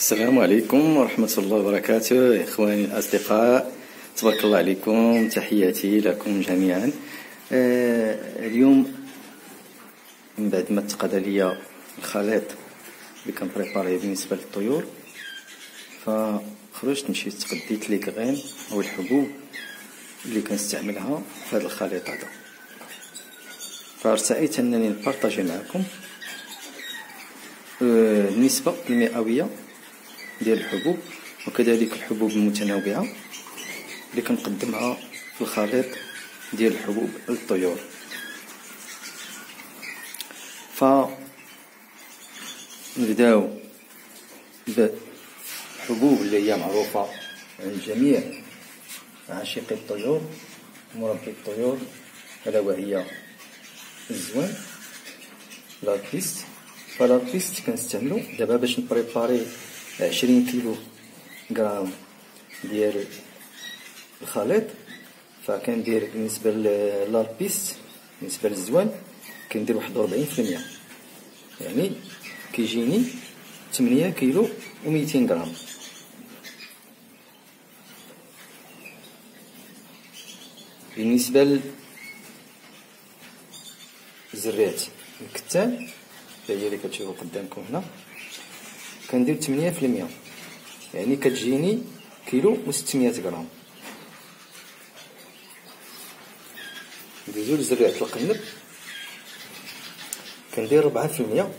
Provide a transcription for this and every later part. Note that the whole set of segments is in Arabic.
السلام عليكم ورحمة الله وبركاته. إخواني الأصدقاء تبارك الله عليكم. تحياتي لكم جميعا. آه اليوم من بعد ما تقضى لي الخليط اللي كنبريباري بالنسبة للطيور فخرجت مشيت تقديت لي كغين أو الحبوب اللي كنستعملها في هذا الخليط هذا. فارتأيت أنني نبارطاجي معكم آه، النسبة المئوية ديال الحبوب وكذلك الحبوب المتنوعة اللي كنقدمها في الخليط ديال الحبوب للطيور ف نبداو بالحبوب اللي هي معروفة عند الجميع عاشقي الطيور مربي الطيور ألا وهي الزوان l'alpiste. ف l'alpiste كنستعملو دابا باش نبريباري عشرين كيلو غرام ديال الخليط. فكندير بالنسبة ل l'alpiste بالنسبة للزوان كندير واحد وربعين في المية. يعني كيجيني تمنية كيلو وميتين غرام. بالنسبة للزرات الكتان هي اللي كتشوفو قدامكم هنا. كندير تمنية في المية. يعني كتجيني كيلو و ستمية غرام. ندوزو لزرعة القنب كندير ربعة في المية.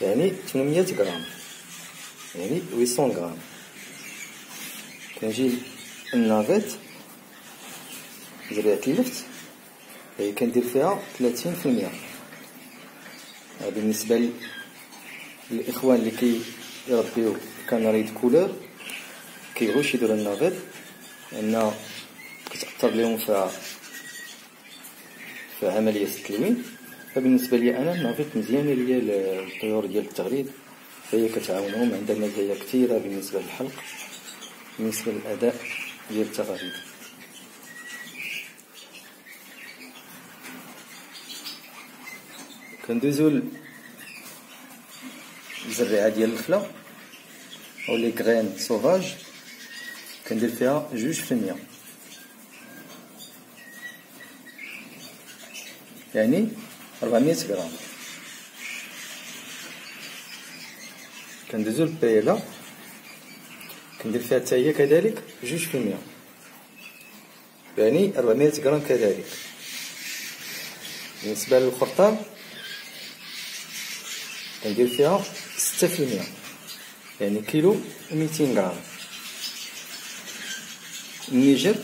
يعني تمنمية غرام. يعني ويسون غرام. كنجي ال navette زرعة اللفت. هي كندير فيها ثلاثين في المية. بالنسبة الاخوان اللي كيربيو canaris de couleur كيبغيوش يديرو ال navette لأن كتأثر لهم في في عملية التلوين. فبالنسبة لي أنا ال navette مزيانه ليا للطيور ديال التغريد. فهي كتعاونهم عندها مزايا كثيرة بالنسبة للحلق بالنسبة للأداء ديال التغريد. كندوزو الزريعه ديال الخلا أو لي غرين سوفاج كندير فيها جوج في المية. يعني ربعمية غرام. كندوزو البيلا كندير فيها حتى هي كذلك جوج في المية. يعني ربعمية غرام كذلك. بالنسبة للخرطان كندير فيها ستة في المية يعني كيلو وميتين غرام. النيجر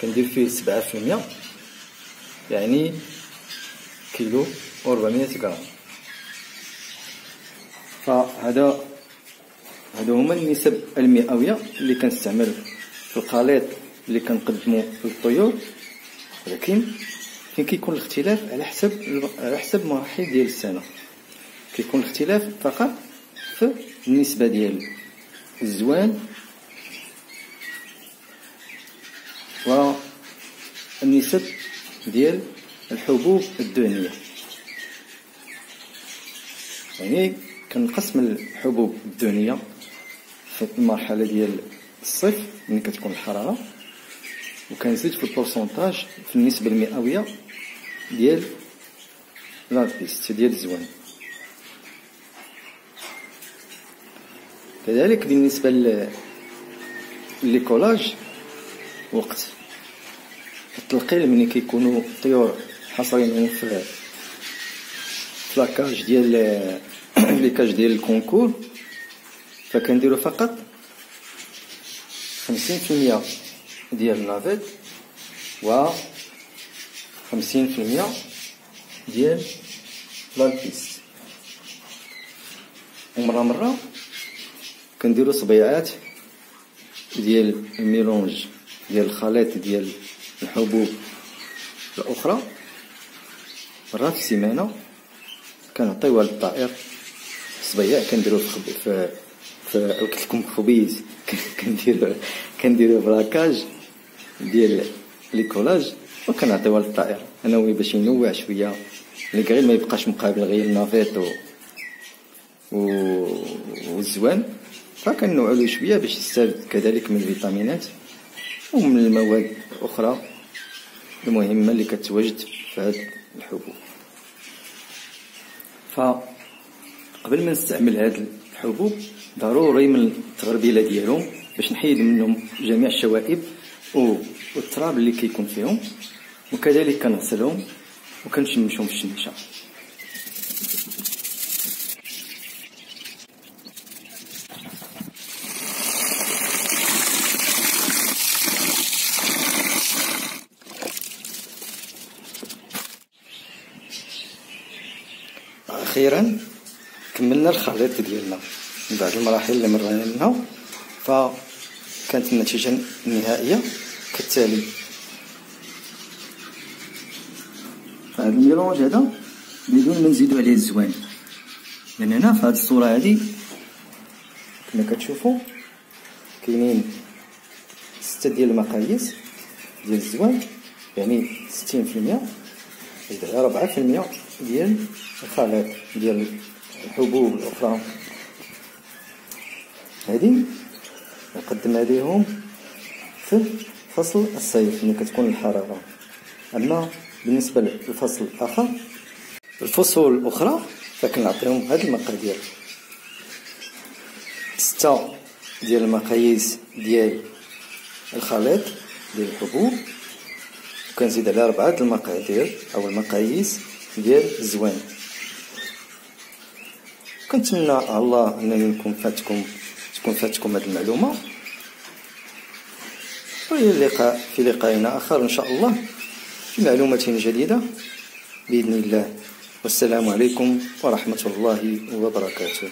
كندير فيه سبعة في المية يعني كيلو وربعمية غرام. فهذا هادو هما النسب المئوية اللي كنستعمل في الخليط اللي كنقدمو للطيور ولكن كيكون الاختلاف على حسب على حسب مراحل ديال السنة. كيكون الاختلاف فقط في النسبة ديال الزوان. والنسب ديال الحبوب الدهنية. يعني كنقسم الحبوب الدهنية في المرحلة ديال الصيف ملي كتكون الحرارة وكنزيد في البورسونتاج في النسبة المئوية ديال l'alpiste ديال الزوان. كذلك بالنسبة ل l'écolage وقت التلقين ملي كيكونوا الطيور حاصرين في la cage ديال les cages ديال ال concours فكنديرو فقط خمسين في المية ديال ال navette و خمسين في المية ديال l'alpiste ومرة مرة كنديرو صبيعات ديال ال mélange ديال الخليط ديال الحبوب. الأخرى مرة في السيمانة كنعطيوها للطائر. صبيع كنديرو في في قلت لكم خبيز كنديرو كنديرو براكاج ديال ليكولاج وكنعطيوها للطائر. انوي باش ينوع شوية. اللي غير ما يبقاش مقابل غير النافيط و والزوان. فكنوعلو شوية باش يستافد كذلك من الفيتامينات ومن المواد الاخرى المهمة اللي كتواجد في هاد الحبوب. فقبل ما نستعمل هاد الحبوب ضروري من التغربيله ديالهم باش نحيد منهم جميع الشوائب والتراب اللي كيكون فيهم وكذلك كنغسلهم وكنشمشهم في الشميشه أخيرا كملنا الخليط ديالنا. من بعد المراحل اللي مرينا منها فكانت النتيجة النهائية كالتالي. فهاد الميلونج هذا بدون ما نزيدو عليه الزوان. لأن هنا في هاد الصورة هادي كما كتشوفوا كاينين ستة ديال المقاييس ديال الزوان يعني ستين في المية على ربعة في المية. ديال الخليط ديال الحبوب الأخرى. هادي نقدم عليهم في فصل الصيف ملي كتكون الحرارة. أما بالنسبة للفصل الآخر الفصول الأخرى فكنعطيهم هاد المقادير. ستة ديال المقاييس ديال الخليط ديال الحبوب. وكنزيد على ربعة المقادير أو المقاييس ديال الزوان كنتمنى على الله انني نكون فاتكم تكون فاتكم هذه المعلومة. وإلى اللقاء في لقائنا آخر إن شاء الله. في معلومة جديدة بإذن الله. والسلام عليكم ورحمة الله وبركاته.